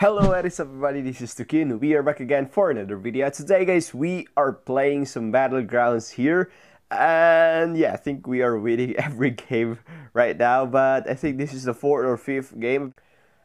Hello, what is up everybody, this is Tukin. We are back again for another video. Today guys, we are playing some Battlegrounds here. And yeah, I think we are winning every game right now, but I think this is the fourth or fifth game.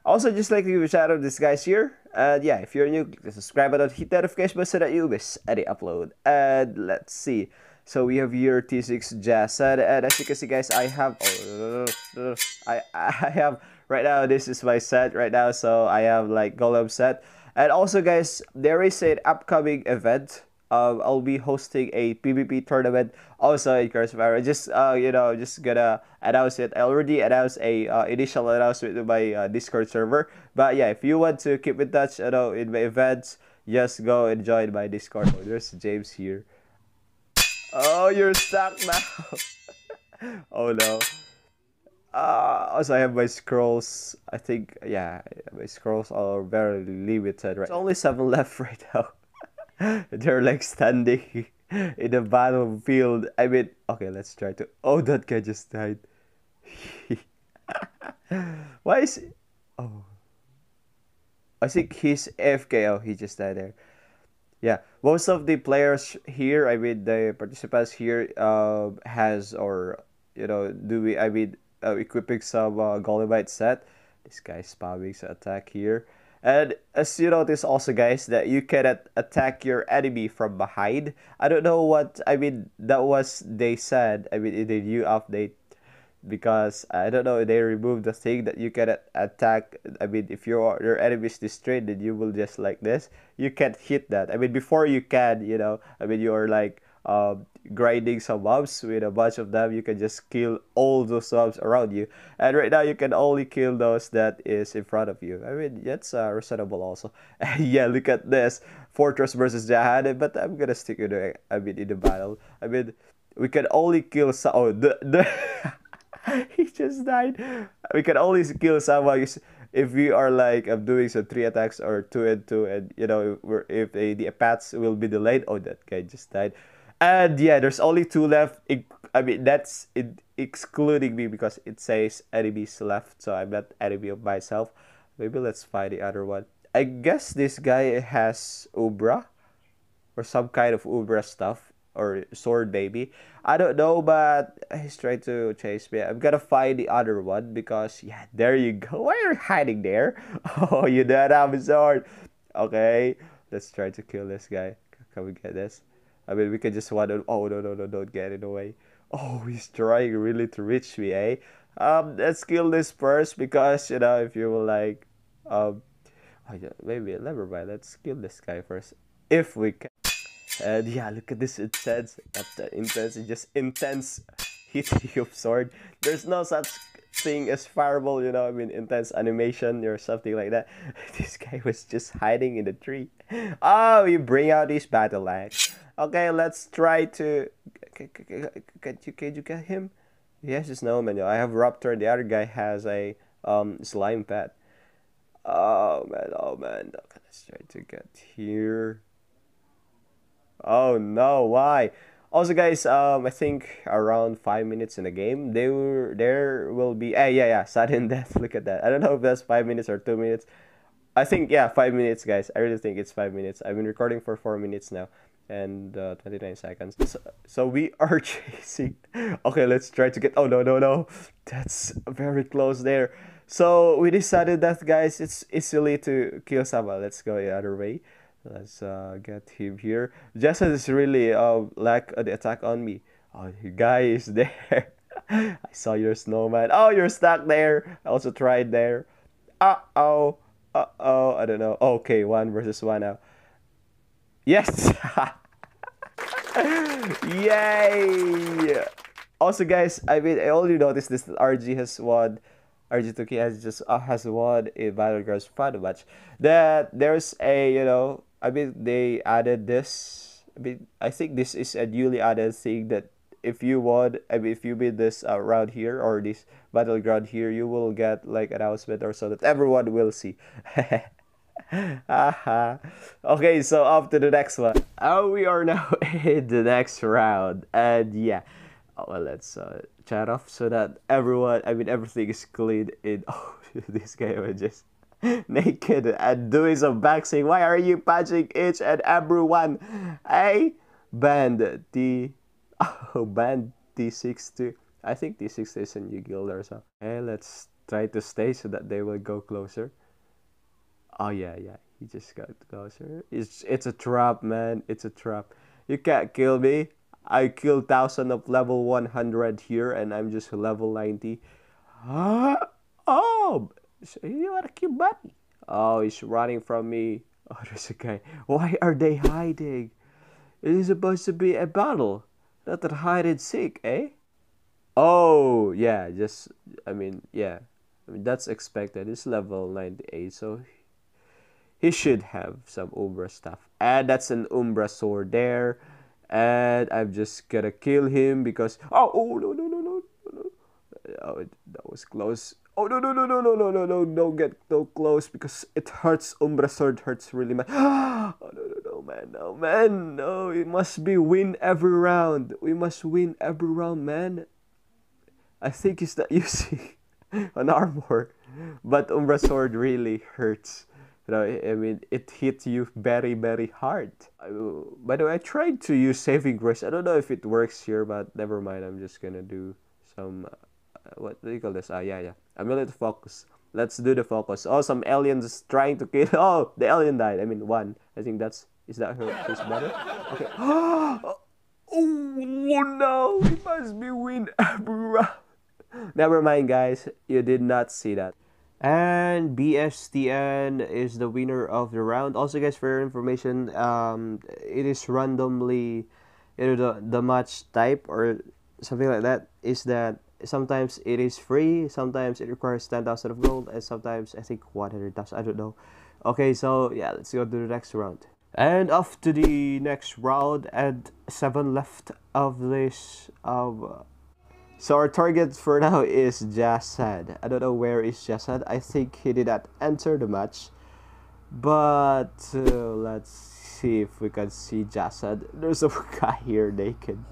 Also, just like to give a shout out to these guys here. And yeah, if you're new, click the subscribe button, hit that notification bell so that you miss any upload. And let's see. So we have here T6 Jazz, and, and as you can see guys, I have, oh, I, I have right now this is my set right now so i have like golem set and also guys there is an upcoming event um, I'll be hosting a PvP tournament also in Curse of Aros. Just uh, you know, just gonna announce it. I already announced a uh, initial announcement in my uh, Discord server. But yeah, if you want to keep in touch, you know, in my events, just go and join my Discord. Oh, there's James here. Oh, you're stuck now. oh no. Uh, also, I have my scrolls. I think, yeah, my scrolls are very limited. Right, There's only seven left right now. They're like standing in the battlefield. I mean, okay, let's try to. Oh, that guy just died. Why is? Oh, I think he's AFK. Oh, he just died there. Yeah, most of the players here, I mean, the participants here, uh, has or you know, do we? I mean uh, equipping some uh, set. This guy's spamming attack here. And as you notice also guys that you can attack your enemy from behind. I don't know what, I mean, that was, they said, I mean, in the new update, because I don't know, they removed the thing that you can attack, I mean, if your your enemy is destroyed, then you will just like this, you can't hit that. I mean, before you can, you know, I mean, you're like, um, grinding some mobs with a bunch of them you can just kill all those mobs around you. And right now you can only kill those that is in front of you. I mean that's uh, reasonable also. Yeah look at this. Fortress versus Jahane but i'm gonna stick with it i mean in the battle. I mean we can only kill oh the, the he just died. We can only kill someone if we are like I'm doing some three attacks or two and two and you know if, if the, the paths will be delayed oh that guy just died and yeah, there's only two left. I mean, that's excluding me because it says enemies left, so I'm not enemy of myself. Maybe let's find the other one. I guess this guy has Umbra or some kind of Umbra stuff or sword maybe. I don't know, but he's trying to chase me. I'm gonna find the other one because yeah, there you go. Why are you hiding there? Oh, you don't have a sword. Okay, let's try to kill this guy. Can we get this? I mean, we can just to, oh, no, no, no, don't get in the way. Oh, he's trying really to reach me, eh? Um, let's kill this first because, you know, if you will like, um, oh, yeah, maybe, never mind, let's kill this guy first. If we can. And yeah, look at this intense, not that intense, just intense hitting of sword. There's no such thing as fireball, you know, I mean, intense animation or something like that. This guy was just hiding in the tree. Oh, you bring out this battle axe. Okay, let's try to. Can, can, you can you get him? Yes, it's no man. I have Raptor. The other guy has a um slime pet. Oh man, oh man. Okay, let's try to get here. Oh no, why? Also, guys, um, I think around five minutes in the game, they were there will be. Hey, yeah, yeah, sudden death. Look at that. I don't know if that's five minutes or two minutes. I think yeah, five minutes, guys. I really think it's five minutes. I've been recording for four minutes now and uh, 29 seconds. So, so we are chasing. Okay, let's try to get. Oh no no no, that's very close there. So we decided that guys, it's easily to kill Saba. Let's go the other way. Let's uh, get him here. Jason is really uh lack the attack on me. Oh, the guy is there. I saw your snowman. Oh, you're stuck there. I also tried there. Uh oh. Uh oh. I don't know. Okay, one versus one now. Yes! Yay! Also, guys, I mean, I already noticed this that RG has won. RG2K has just uh, has won a Battlegrounds Final match. That there's a you know, I mean, they added this. I mean, I think this is a newly added thing that if you won, I mean, if you beat this uh, round here or this battleground here, you will get like announcement or so that everyone will see. okay, so off to the next one. Oh, we are now in the next round, and yeah, oh, well, let's uh, chat off so that everyone, I mean, everything is clean. In oh, this guy was just naked and doing some boxing. Why are you punching each and everyone? Hey, band D. Oh, band D6 I think D6 is a new guild or so. Hey, let's try to stay so that they will go closer. Oh yeah, yeah. He just got closer. It's it's a trap, man. It's a trap. You can't kill me. I killed thousand of level 100 here, and I'm just level 90. Ah, oh, you are a cute buddy. Oh, he's running from me. Oh, there's a guy. Why are they hiding? It is supposed to be a battle, not a hide and seek, eh? Oh, yeah. Just, I mean, yeah. I mean, that's expected. It's level 98, so he should have some Umbra stuff. And that's an Umbra sword there. And I'm just gonna kill him because oh oh no no no no no oh that was close. Oh no no no no no no no no don't get so close because it hurts. Umbra sword hurts really much. oh no no no man no man no it must be win every round. We must win every round man. I think he's not using an armor, but Umbra sword really hurts. You know, I mean, it hits you very, very hard. I, by the way, I tried to use saving grace. I don't know if it works here, but never mind. I'm just gonna do some. Uh, what do you call this? Ah, uh, yeah, yeah. I'm gonna focus. Let's do the focus. Oh, some aliens trying to kill. Oh, the alien died. I mean, one. I think that's. Is that her? His brother? Okay. oh no! It must be win. Never mind, guys. You did not see that. And BSTN is the winner of the round. Also, guys, for your information, um, it is randomly, you know, the, the match type or something like that is that sometimes it is free, sometimes it requires 10,000 of gold, and sometimes I think 100,000, I don't know. Okay, so yeah, let's go to the next round. And off to the next round, and 7 left of this uh, so our target for now is Jassad. I don't know where is Jassad. I think he did not enter the match. But uh, let's see if we can see Jassad. There's a guy here naked.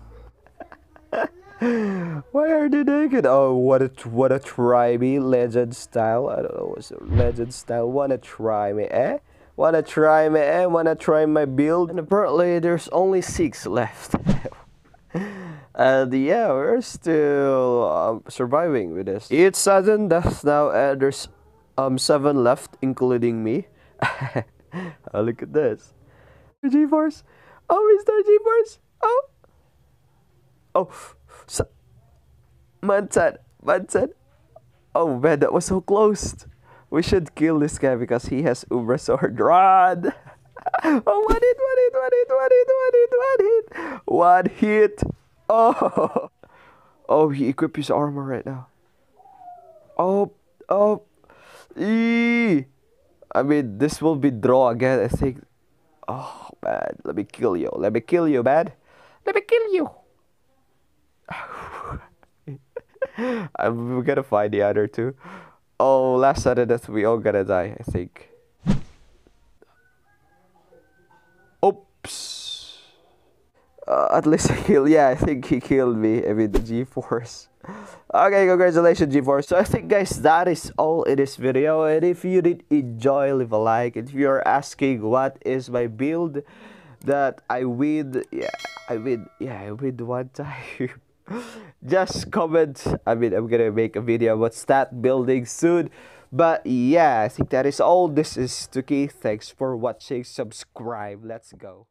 Why are they naked? Oh, what a what a try me legend style. I don't know what's a legend style. Wanna try me, eh? Wanna try me, eh? Wanna try my build? And apparently there's only six left. and yeah, we're still um, surviving with this. It's sudden death now, and there's um seven left, including me. oh, look at this. G-Force. Oh, Mr. G-Force. Oh. Oh. So, Mantan. Mantan. Oh man, that was so close. We should kill this guy because he has Uber Sword. Run! oh, one hit, one hit, one hit, one hit, one hit, one hit. One hit. Oh, oh, he equipped his armor right now. Oh, oh, ee. I mean, this will be draw again. I think. Oh man, let me kill you. Let me kill you, man. Let me kill you. I'm gonna find the other two. Oh, last sudden death, we all gonna die. I think. Oops. Uh, at least he killed. Yeah, I think he killed me with the G-Force. Okay, congratulations G-Force. So I think guys, that is all in this video. And if you did enjoy, leave a like. If you're asking what is my build that I win, yeah, I win, yeah, I win one time. Just comment. I mean, I'm gonna make a video about stat building soon. But yeah, I think that is all. This is Tuki. Thanks for watching. Subscribe. Let's go.